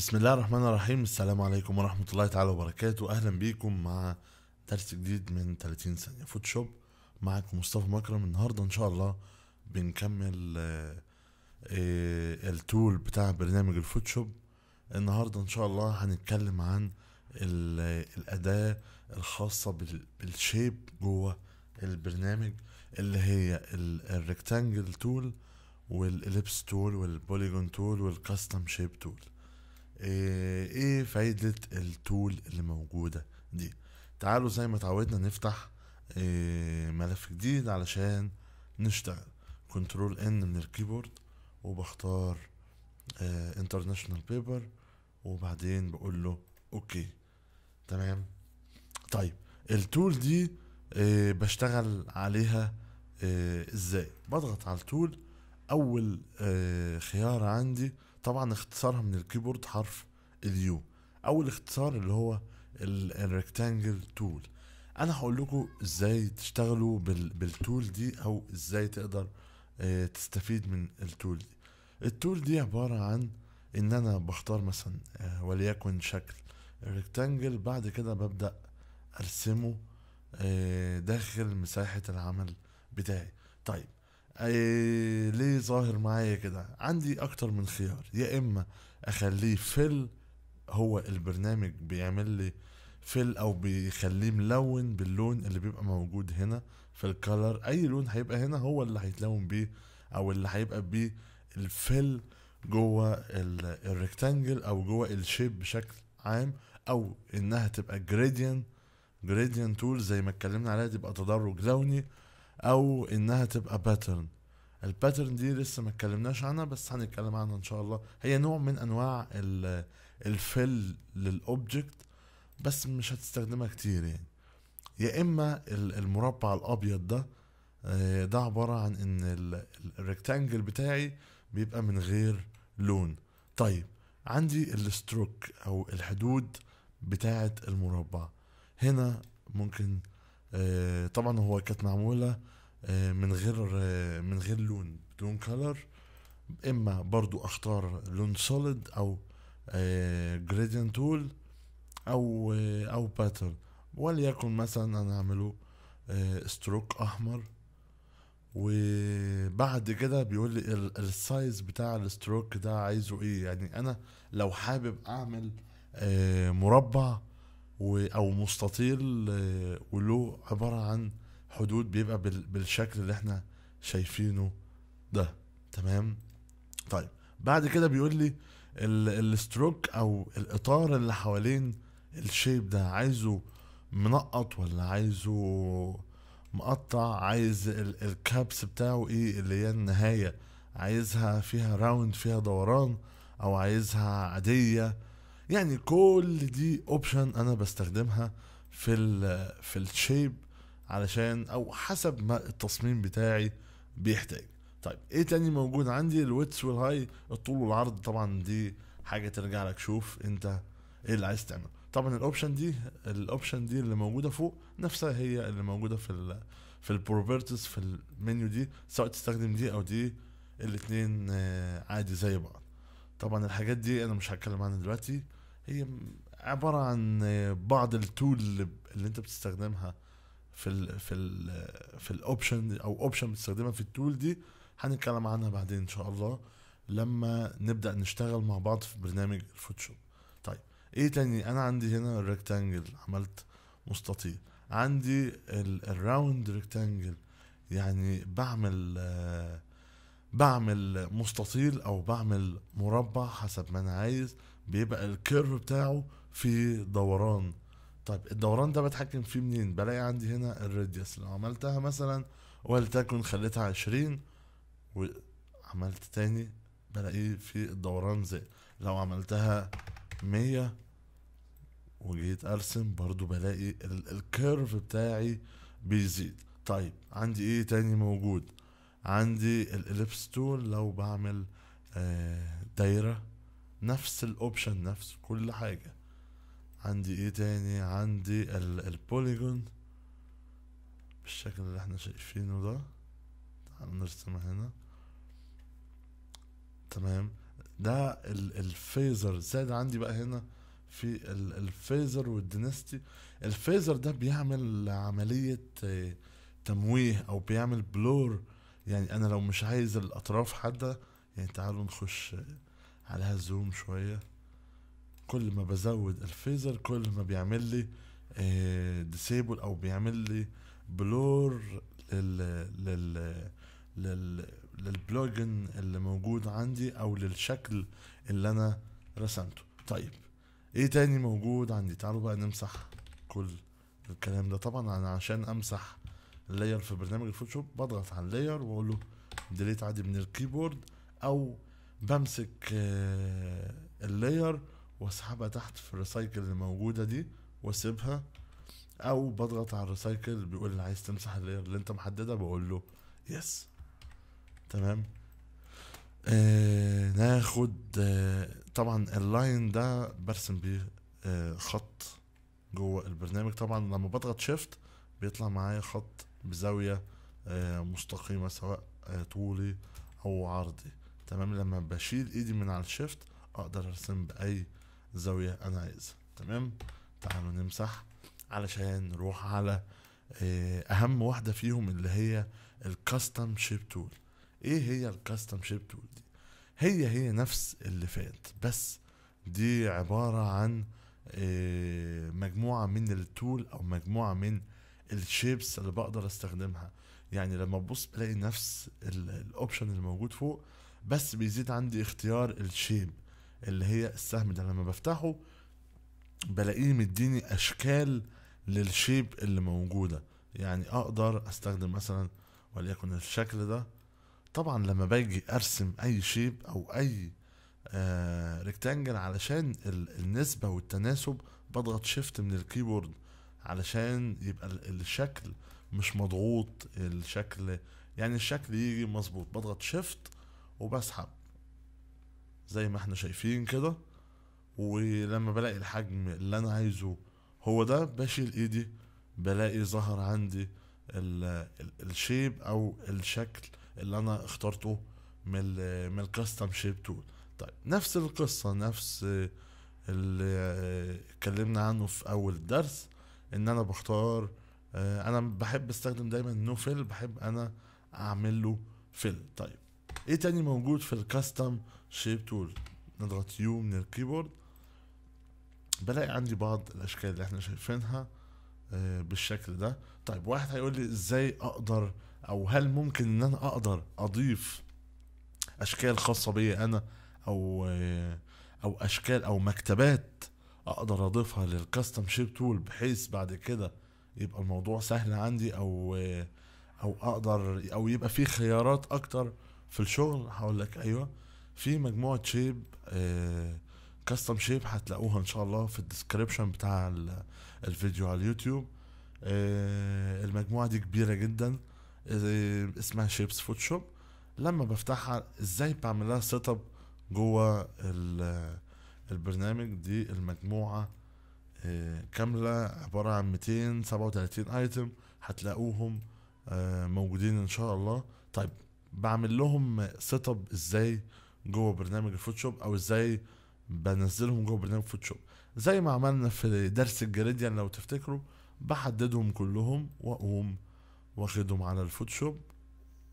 بسم الله الرحمن الرحيم. السلام عليكم ورحمة الله تعالى وبركاته. أهلا بيكم مع درس جديد من 30 ثانية فوتوشوب معكم مصطفى مكرم. النهاردة إن شاء الله بنكمل آه، آه، ال tool بتاع برنامج الفوتوشوب النهاردة إن شاء الله هنتكلم عن ال- الأداة الخاصة بال- بال shape جوه البرنامج اللي هي ال rectangle tool وال ellipse tool وال polygon tool وال custom shape tool إيه إيه فايدة ال tool اللي موجودة دي؟ تعالوا زي ما اتعودنا نفتح إيه ملف جديد علشان نشتغل. control N من ال keyboard وبختار international paper وبعدين بقول له okay. تمام؟ طيب ال tool دي إيه بشتغل عليها إيه إزاي؟ بضغط على ال tool. أول إيه خيار عندي طبعا اختصارها من ال keyboard حرف ال U أول اختصار اللي هو ال rectangle tool أنا هقول لكم إزاي تشتغلوا بال بال tool دي أو إزاي تقدر آه تستفيد من ال tool دي. ال tool دي عبارة عن إن أنا بختار مثلا آه وليكن شكل rectangle بعد كده ببدأ أرسمه آه داخل مساحة العمل بتاعي. طيب أي ليه ظاهر معايا كده؟ عندي أكتر من خيار. يا إما أخليه fill هو البرنامج بيعمل لي fill أو بيخليه ملون باللون اللي بيبقى موجود هنا في ال color. أي لون هيبقى هنا هو اللي هيتلون بيه أو اللي هيبقى بيه ال fill جوه ال rectangle أو جوه ال shape بشكل عام أو إنها تبقى gradient gradient tool زي ما اتكلمنا عليها تبقى تدرج لوني أو إنها تبقى pattern ال pattern دي لسه ما اتكلمناش عنها بس هنتكلم عنها إن شاء الله. هي نوع من أنواع ال- ال fill لل object بس مش هتستخدمها كتير يعني. يا إما ال- المربع الأبيض ده آه، ده عبارة عن إن ال- ال- ال rectangle بتاعي بيبقى من غير لون. طيب عندي ال stroke أو الحدود بتاعة المربع. هنا ممكن طبعا هو كانت معمولة آه، من غير آه، من غير لون بدون color إما برضو أختار لون solid أو gradient tool أو آه، أو pattern وليكن مثلا أنا أعمله stroke أحمر. وبعد كده بيقول لي ال- ال size بتاع ال stroke ده عايزه إيه؟ يعني أنا لو حابب أعمل آه، مربع أو مستطيل آه، وله عبارة عن حدود بيبقى بال- بالشكل اللي إحنا شايفينه ده. تمام؟ طيب بعد كده بيقول لي ال- ال stroke أو الإطار اللي حوالين ال shape ده عايزه منقط ولا عايزه مقطع؟ عايز ال- ال caps بتاعه إيه اللي هي النهاية؟ عايزها فيها round فيها دوران؟ أو عايزها عادية؟ يعني كل دي option أنا بستخدمها في ال في ال shape علشان أو حسب ما التصميم بتاعي بيحتاج. طيب إيه تاني موجود عندي؟ ال width وال height الطول والعرض. طبعا دي حاجة ترجع لك شوف أنت إيه اللي عايز تعمله. طبعا ال option دي ال option دي اللي موجودة فوق نفسها هي اللي موجودة في ال في ال properties في المنيو دي سواء تستخدم دي أو دي الاتنين آه، عادي زي بعض. طبعا الحاجات دي أنا مش هتكلم عنها دلوقتي. هي عبارة عن بعض ال tool اللي, انت بتستخدمها في ال في ال في ال option أو option بتستخدمها في ال tool دي. هنتكلم عنها بعدين إن شاء الله لما نبدأ نشتغل مع بعض في برنامج الفوتوشوب طيب إيه تاني؟ أنا عندي هنا ال rectangle عملت مستطيل. عندي ال round rectangle يعني بعمل بعمل مستطيل أو بعمل مربع حسب ما أنا عايز. بيبقى ال curve بتاعه في دوران. طيب الدوران ده بتحكم فيه منين؟ بلاقي عندي هنا ال radius. لو عملتها مثلا ولتكن خليتها عشرين وعملت تاني بلاقيه في الدوران زي لو عملتها مية وجيت أرسم برضو بلاقي ال- ال curve بتاعي بيزيد. طيب عندي إيه تاني موجود؟ عندي ال ellipse tool لو بعمل آه، دايرة. نفس ال option نفس كل حاجة. عندي إيه تاني؟ عندي ال polygon بالشكل اللي إحنا شايفينه ده. تعالوا نرسمها هنا. تمام. ده ال- ال feather زاد عندي بقى هنا في ال- ال feather وال density. ال feather ده بيعمل عملية آه، تمويه أو بيعمل blur يعني أنا لو مش عايز الأطراف حادة يعني تعالوا نخش عليها zoom شوية. كل ما بزود ال feather كل ما بيعمل لي ديسيبل أو بيعمل لي blur لل لل لل لل polygon اللي موجود عندي أو للشكل اللي أنا رسمته. طيب إيه تاني موجود عندي؟ تعالوا بقى نمسح كل الكلام ده. طبعا أنا عشان أمسح ال layer في برنامج الفوتوشوب بضغط على ال layer واقول له delete عادي من ال keyboard أو بمسك آه، ال layer واسحبها تحت في ال recycle اللي موجوده دي واسيبها أو بضغط على ال recycle بيقول لي عايز تمسح ال layer اللي أنت محددها بقول له yes تمام؟ آه ناخد آه طبعا ال line ده برسم بيه آه خط جوه البرنامج. طبعا لما بضغط shift بيطلع معايا خط بزاوية آه مستقيمة سواء آه طولي أو عرضي. تمام؟ لما بشيل ايدي من على ال shift أقدر ارسم بأي زاوية أنا عايزها تمام؟ تعالوا نمسح علشان نروح على آه، اهم واحدة فيهم اللي هي ال custom shape tool إيه هي ال custom shape tool دي؟ هي هي نفس اللي فات بس دي عبارة عن آه، مجموعة من ال tool أو مجموعة من ال shapes اللي بقدر استخدمها. يعني لما ببص بلاقي نفس ال- ال option اللي موجود فوق بس بيزيد عندي اختيار ال shape اللي هي السهم ده. لما بفتحه بلاقيه مديني أشكال لل shape اللي موجودة. يعني أقدر أستخدم مثلا وليكن الشكل ده. طبعا لما باجي أرسم أي shape أو أي آه rectangle علشان ال- النسبة والتناسب بضغط shift من ال keyboard علشان يبقى ال- الشكل مش مضغوط الشكل يعني الشكل يجي مظبوط. بضغط shift وبسحب. زي ما إحنا شايفين كده ولما بلاقي الحجم اللي أنا عايزه هو ده بشيل إيدي بلاقي ظهر عندي ال- ال- ال shape أو الشكل اللي أنا اخترته من ال من ال custom shape tool طيب نفس القصة نفس اللي اتكلمنا عنه في أول الدرس إن أنا بختار آه، أنا بحب أستخدم دايما no fill بحب أنا أعمل له fill طيب إيه تاني موجود في ال custom shape tool نضغط U من ال keyboard بلاقي عندي بعض الأشكال اللي إحنا شايفينها آه، بالشكل ده. طيب واحد هيقول لي إزاي أقدر أو هل ممكن إن أنا أقدر أضيف أشكال خاصة بيا أنا أو آه، أو أشكال أو مكتبات أقدر أضيفها لل custom shape tool بحيث بعد كده يبقى الموضوع سهل عندي أو آه، أو أقدر أو يبقى في خيارات أكتر في الشغل هقول لك أيوه. في مجموعة shape custom shape هتلاقوها إن شاء الله في ال description بتاع ال- الفيديو على اليوتيوب. آه، المجموعة دي كبيرة جدا. آه، اسمها shapes Photoshop. لما بفتحها إزاي بعمل لها setup جوه ال- البرنامج؟ دي المجموعة آه، كاملة عبارة عن 237 item هتلاقوهم آه، موجودين إن شاء الله. طيب بعمل لهم setup إزاي جوه برنامج ال Photoshop أو إزاي بنزلهم جوه برنامج Photoshop زي ما عملنا في درس ال gradient لو تفتكروا بحددهم كلهم وأقوم واخدهم على ال Photoshop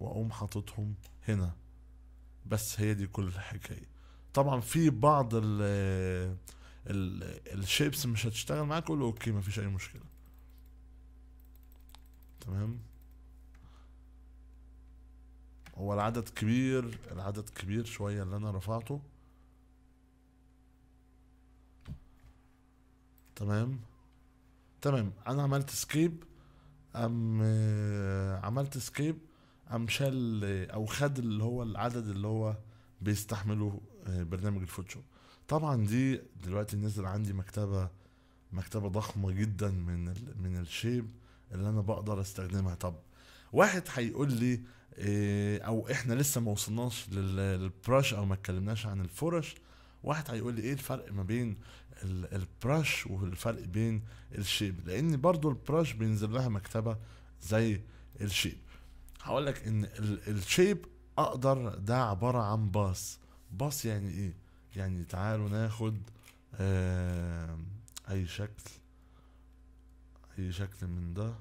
وأقوم حاططهم هنا. بس هي دي كل الحكاية. طبعا في بعض ال ال ال shapes مش هتشتغل معاك قول okay مفيش أي مشكلة. تمام؟ هو العدد كبير العدد كبير شوية اللي أنا رفعته. تمام؟ تمام. أنا عملت سكيب ام عملت سكيب ام شال أو خد اللي هو العدد اللي هو بيستحمله آه، برنامج الفوتوشوب طبعا دي دلوقتي نزل عندي مكتبة مكتبة ضخمة جدا من من الشيب اللي أنا بقدر أستخدمها. طب واحد هيقول لي إيه أو إحنا لسه ما وصلناش لل- للبراش أو ما اتكلمناش عن الفرش. واحد هيقول لي إيه الفرق ما بين ال- ال brush والفرق بين ال shape؟ لأن برضو ال brush بينزل لها مكتبة زي ال shape. هقول لك إن ال- ال shape أقدر ده عبارة عن path. path يعني إيه؟ يعني تعالوا ناخد آه أي شكل أي شكل من ده.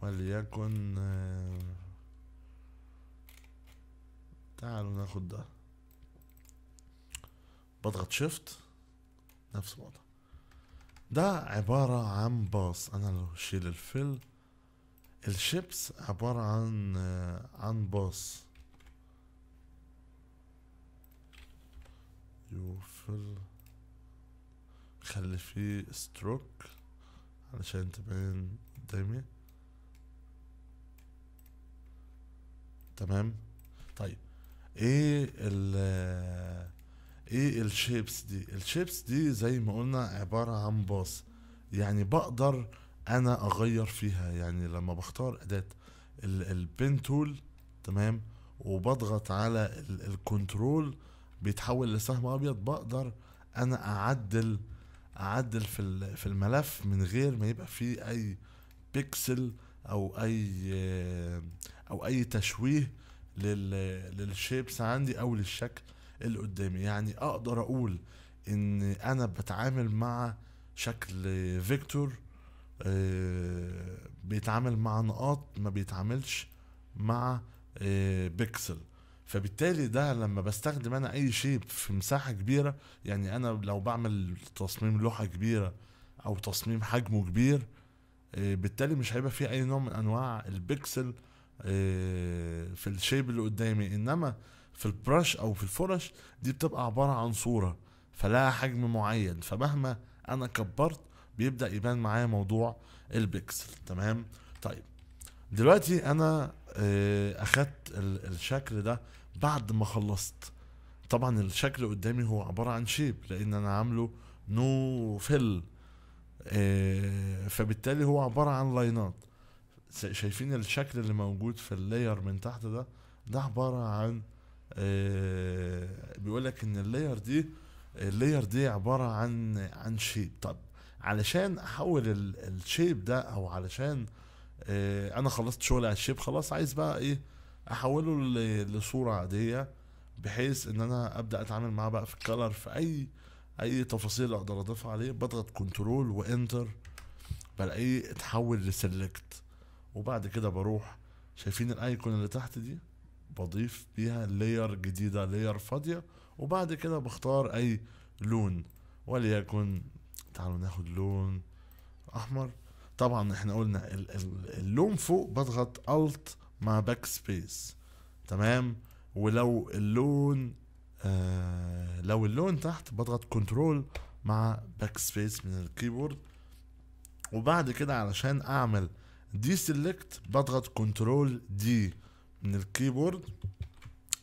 وليكن آه تعالوا ناخد ده. بضغط shift نفس الوضع. ده عبارة عن path. أنا لو شيل ال fill ال shapes عبارة عن آه، عن path. no fill خلي فيه stroke علشان تبين قدامي تمام؟ طيب إيه ال إيه ال shapes دي؟ ال shapes دي زي ما قلنا عبارة عن path يعني بقدر أنا أغير فيها يعني لما بختار أداة ال pen tool تمام؟ وبضغط على ال- ال control بيتحول لسهم أبيض بقدر أنا أعدل أعدل في في الملف من غير ما يبقى فيه أي بيكسل أو أي أو أي تشويه لل لل shapes عندي أو للشكل اللي قدامي. يعني أقدر أقول إن أنا بتعامل مع شكل vector آه، بيتعامل مع نقاط ما بيتعاملش مع آه، بيكسل. فبالتالي ده لما بستخدم أنا أي shape في مساحة كبيرة يعني أنا لو بعمل تصميم لوحة كبيرة أو تصميم حجمه كبير آه، بالتالي مش هيبقى فيه أي نوع من أنواع البيكسل في ال shape اللي قدامي. إنما في ال brush أو في الفرش دي بتبقى عبارة عن صورة فلها حجم معين. فمهما أنا كبرت بيبدأ يبان معايا موضوع البيكسل تمام؟ طيب دلوقتي أنا آه، أخدت ال- الشكل ده بعد ما خلصت. طبعا الشكل قدامي هو عبارة عن shape لأن أنا عامله no fill آه، فبالتالي هو عبارة عن line ات. شايفين الشكل اللي موجود في ال layer من تحت ده؟ ده عبارة عن بيقول لك إن ال layer دي ال layer دي عبارة عن عن shape طب علشان أحول ال- ال shape ده أو علشان آه، أنا خلصت شغلي على ال shape خلاص عايز بقى إيه؟ أحوله ل- لصورة عادية بحيث إن أنا أبدأ أتعامل معاه بقى في ال color في أي أي تفاصيل أقدر أضيفها عليه. بضغط Control و Enter بلاقيه اتحول ل select وبعد كده بروح شايفين ال icon اللي تحت دي بضيف بيها layer جديدة layer فاضية وبعد كده بختار أي لون وليكن تعالوا ناخد لون أحمر. طبعا إحنا قلنا ال- ال- اللون فوق بضغط Alt مع backspace تمام؟ ولو اللون آه لو اللون تحت بضغط Control مع backspace من ال keyboard. وبعد كده علشان أعمل deselect بضغط Control D من ال keyboard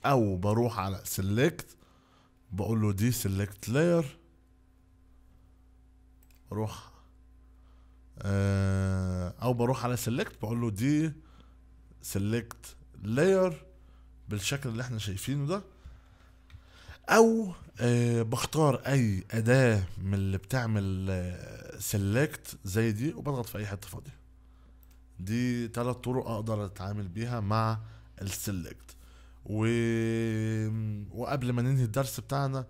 أو بروح على select بقول له deselect layer بروح آه، أو بروح على select بقول له deselect layer بالشكل اللي إحنا شايفينه ده. أو آه بختار أي أداة من اللي بتعمل select زي دي وبضغط في أي حتة فاضية. دي ثلاث طرق أقدر أتعامل بيها مع ال select. و... وقبل ما ننهي الدرس بتاعنا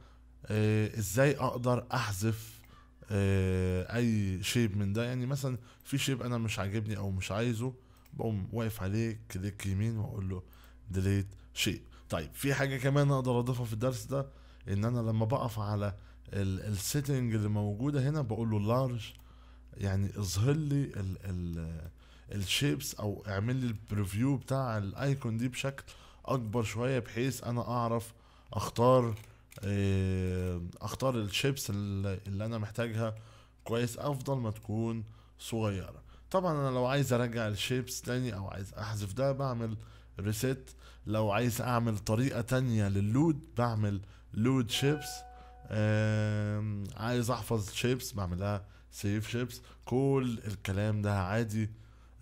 آه إزاي أقدر أحذف آه أي shape من ده؟ يعني مثلا في shape أنا مش عاجبني أو مش عايزه بقوم واقف عليه click يمين وأقول له delete shape طيب في حاجة كمان أقدر أضيفها في الدرس ده؟ إن أنا لما بقف على ال setting اللي موجودة هنا بقول له large يعني اظهر لي ال shapes أو اعمل لي ال preview بتاع ال icon دي بشكل أكبر شوية بحيث أنا أعرف أختار آه، أختار ال shapes اللي أنا محتاجها كويس أفضل ما تكون صغيرة. طبعا أنا لو عايز ارجع ال shapes تاني أو عايز أحذف ده بعمل reset لو عايز أعمل طريقة تانية لل load بعمل load shapes. عايز أحفظ shapes بعملها save shapes. كل الكلام ده عادي.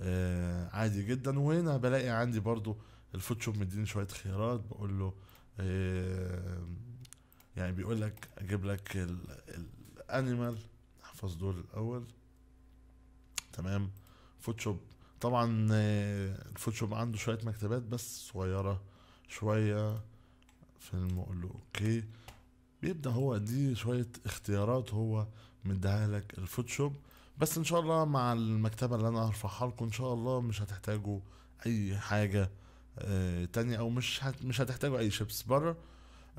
آه، عادي جدا. وهنا بلاقي عندي برضو ال Photoshop مديني شوية خيارات. بقول له آه، يعني بيقول لك أجيب لك ال animal. أحفظ دول الأول. تمام. Photoshop. طبعا آه، ال Photoshop عنده شوية مكتبات بس صغيرة شوية فلما أقول له okay. بيبدأ هو دي شوية اختيارات هو مديها لك ال Photoshop. بس إن شاء الله مع المكتبة اللي أنا هرفعها لكم إن شاء الله مش هتحتاجوا أي حاجة آه تانية أو مش هت مش هتحتاجوا أي shapes بره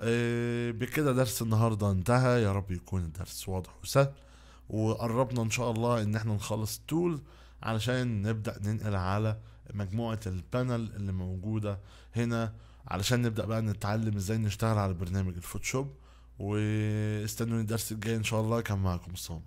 آه بكده درس النهاردة انتهى. يا رب يكون الدرس واضح وسهل. وقربنا إن شاء الله إن إحنا نخلص ال tool علشان نبدأ ننقل على مجموعة ال panel اللي موجودة هنا علشان نبدأ بقى نتعلم إزاي نشتغل على برنامج ال Photoshop. واستنوني الدرس الجاي إن شاء الله. كان معكم مصطفى